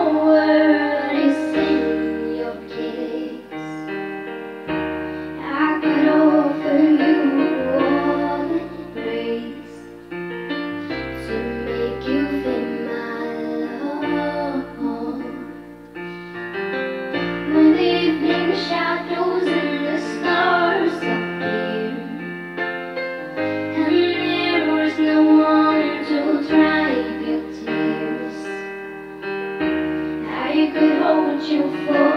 power could hold you for